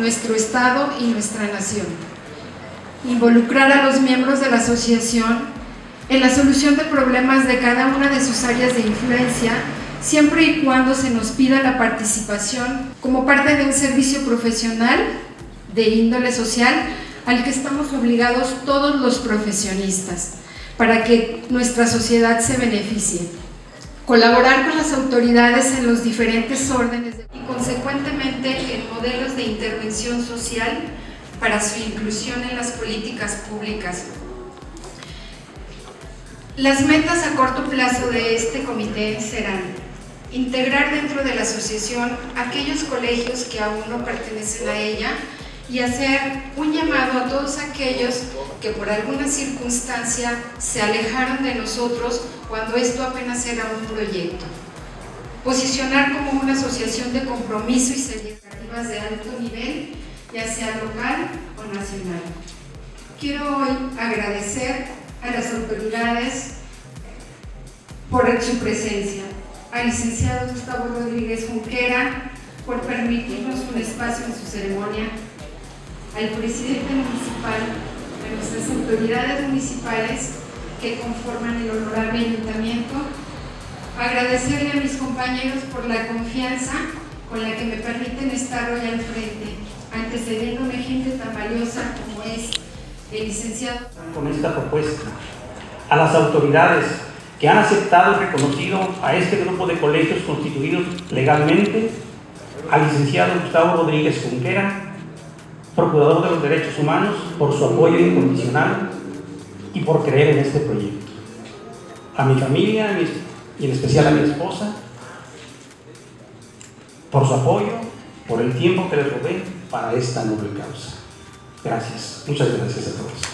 nuestro Estado y nuestra nación. Involucrar a los miembros de la asociación en la solución de problemas de cada una de sus áreas de influencia, siempre y cuando se nos pida la participación como parte de un servicio profesional de índole social al que estamos obligados todos los profesionistas para que nuestra sociedad se beneficie. Colaborar con las autoridades en los diferentes órdenes y consecuentemente en modelos de intervención social para su inclusión en las políticas públicas. Las metas a corto plazo de este comité serán integrar dentro de la asociación aquellos colegios que aún no pertenecen a ella y hacer un llamado a todos aquellos que por alguna circunstancia se alejaron de nosotros cuando esto apenas era un proyecto. Posicionar como una asociación de compromiso y seriedad de alto nivel, ya sea local o nacional. Quiero hoy agradecer a las autoridades por su presencia, al licenciado Gustavo Rodríguez Junquera por permitirnos un espacio en su ceremonia al presidente municipal, a nuestras autoridades municipales que conforman el honorable ayuntamiento, agradecerle a mis compañeros por la confianza con la que me permiten estar hoy al frente, antecediéndome gente tan valiosa como es el licenciado. Con esta propuesta, a las autoridades que han aceptado y reconocido a este grupo de colegios constituidos legalmente, al licenciado Gustavo Rodríguez Junquera, Procurador de los Derechos Humanos, por su apoyo incondicional y por creer en este proyecto. A mi familia y en especial a mi esposa, por su apoyo, por el tiempo que les robé para esta noble causa. Gracias, muchas gracias a todos.